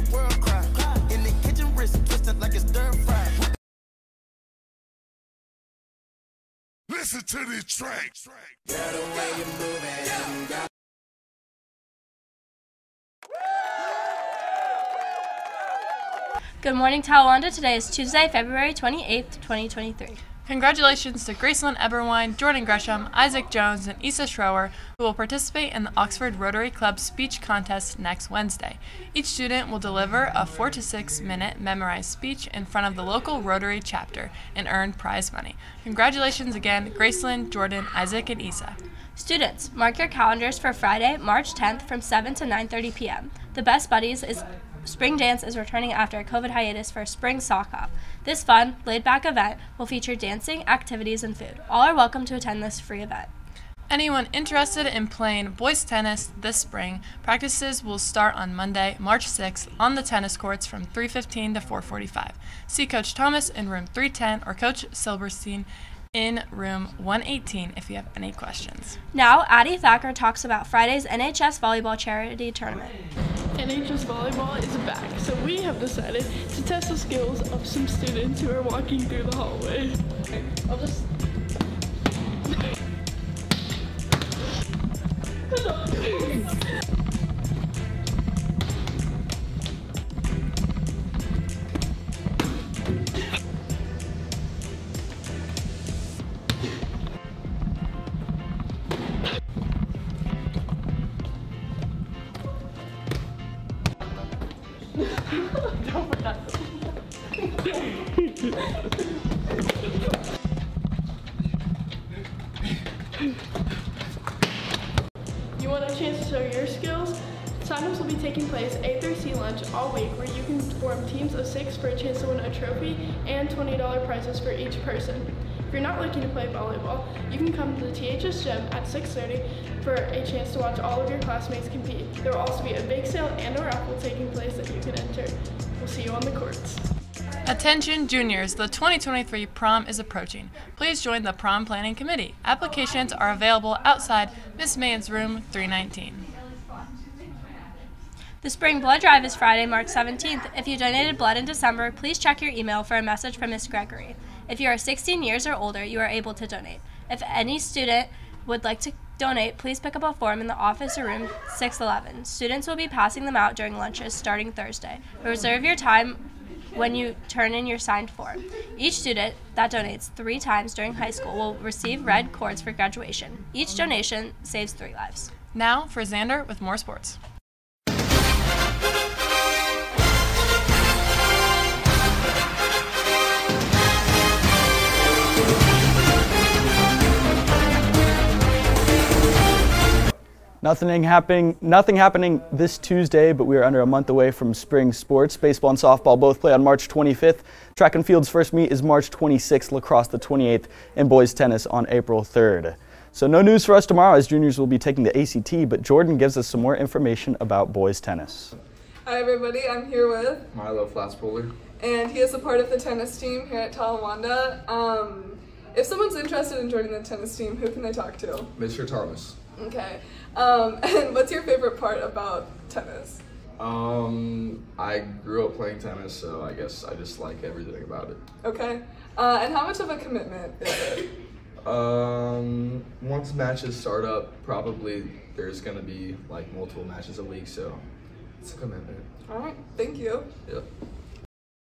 the world cry. In the kitchen, wrist twisted like it's stir fry. Listen to this track. Good morning, Talawanda. Today is Tuesday, February 28th, 2023. Congratulations to Gracelyn Eberwine, Jordan Gresham, Isaac Jones, and Issa Schroer, who will participate in the Oxford Rotary Club speech contest next Wednesday. Each student will deliver a four to six minute memorized speech in front of the local Rotary chapter and earn prize money. Congratulations again, Gracelyn, Jordan, Isaac, and Issa. Students, mark your calendars for Friday, March 10th from 7 to 9:30 p.m. The Best Buddies is Spring Dance is returning after a COVID hiatus for a Spring Sock Hop. This fun, laid-back event will feature dancing, activities, and food. All are welcome to attend this free event. Anyone interested in playing boys tennis this spring, practices will start on Monday, March 6th on the tennis courts from 3:15 to 4:45. See Coach Thomas in room 310 or Coach Silberstein in room 118 if you have any questions. Now, Addie Thacker talks about Friday's NHS volleyball charity tournament. NHS volleyball is back, so we have decided to test the skills of some students who are walking through the hallway. I'll just. You want a chance to show your skills? Signups will be taking place A through C lunch all week where you can form teams of six for a chance to win a trophy and $20 prizes for each person. If you're not looking to play volleyball, you can come to the THS gym at 6.30 for a chance to watch all of your classmates compete. There will also be a bake sale and a raffle taking place that you can enter. We'll see you on the courts. Attention juniors, the 2023 prom is approaching. Please join the prom planning committee. Applications are available outside Miss May's room 319. The Spring Blood Drive is Friday, March 17th. If you donated blood in December, please check your email for a message from Miss Gregory. If you are 16 years or older, you are able to donate. If any student would like to donate, please pick up a form in the office or room 611. Students will be passing them out during lunches starting Thursday. Reserve your time when you turn in your signed form. Each student that donates three times during high school will receive red cords for graduation. Each donation saves three lives. Now for Xander with more sports. Nothing happening, nothing happening this Tuesday, but we are under a month away from spring sports. Baseball and softball both play on March 25th. Track and field's first meet is March 26th, lacrosse the 28th, and boys tennis on April 3rd. So no news for us tomorrow as juniors will be taking the ACT, but Jordan gives us some more information about boys tennis. Hi everybody, I'm here with, Milo Flatspoler. and he is a part of the tennis team here at Talawanda. Um, if someone's interested in joining the tennis team, who can they talk to? Mr. Thomas. Okay. Um, and what's your favorite part about tennis? Um, I grew up playing tennis, so I guess I just like everything about it. Okay. Uh, and how much of a commitment is it? Um, once matches start up, probably there's gonna be like multiple matches a week, so it's a commitment. All right. Thank you. Yep.